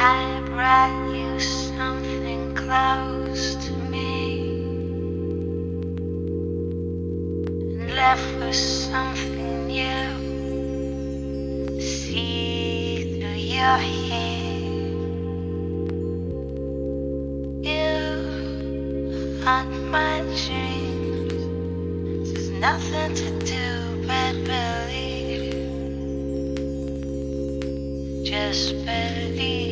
I brought you something close to me and left with something new. See through your hair. You haunt my dreams. There's nothing to do but believe. Just believe.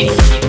okay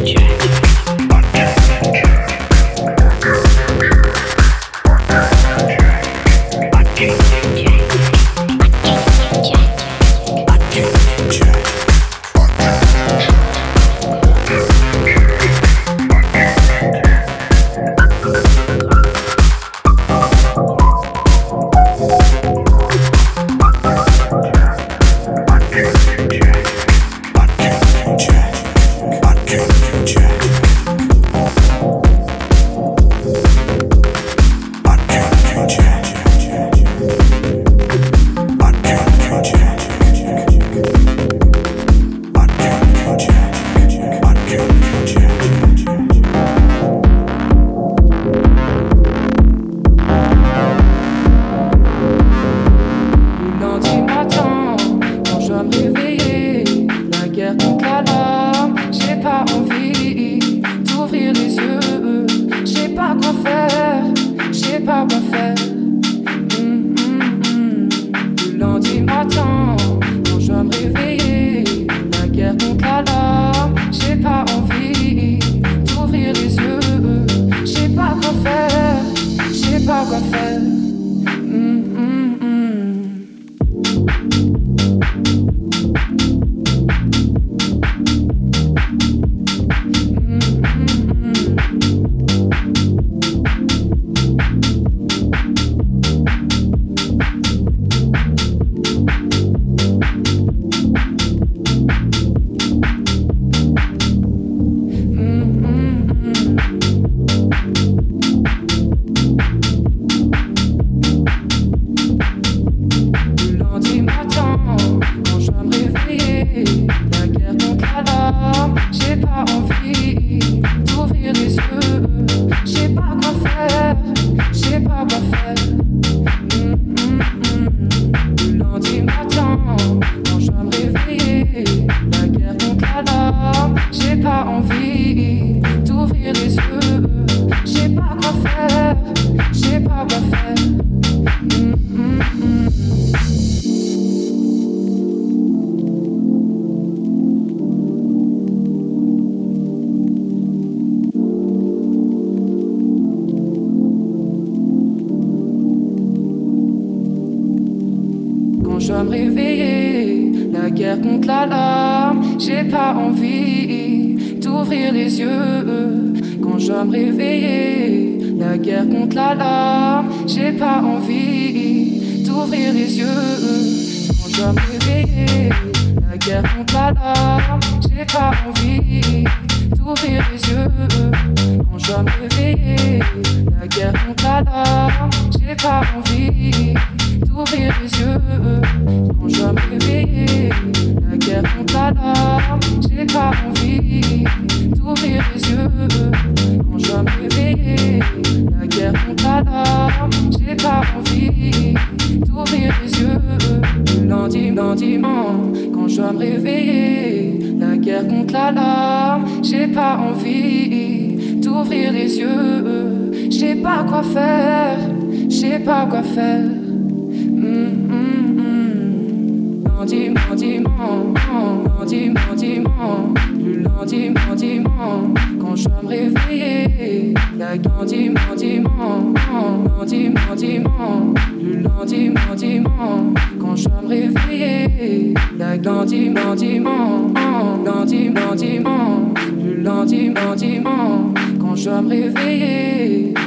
j'ai pas envie d'ouvrir les yeux quand je me réveiller. La guerre contre l'alarme, j'ai pas envie d'ouvrir les yeux quand je me réveiller. La guerre contre l'alarme, j'ai pas envie d'ouvrir les yeux quand je me réveiller. La guerre contre l'alarme, j'ai pas envie d'ouvrir les yeux quand je me réveiller. La guerre contre l'alarme, j'ai pas envie d'ouvrir les yeux quand je me réveiller. La guerre contre l'alarme, j'ai pas envie d'ouvrir les yeux. Lundi, lendiment, quand je me réveiller. La guerre contre l'alarme, j'ai pas envie d'ouvrir les yeux. Je sais pas quoi faire, je sais pas quoi faire. Lundi, lendiment, quand.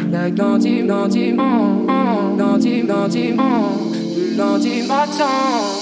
La lendiment, quand. La lendiment, lundi, matin,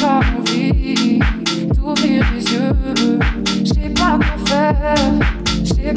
pas envie d'ouvrir les yeux. Je pas quoi faire, je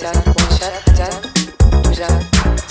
وجد وشد وجد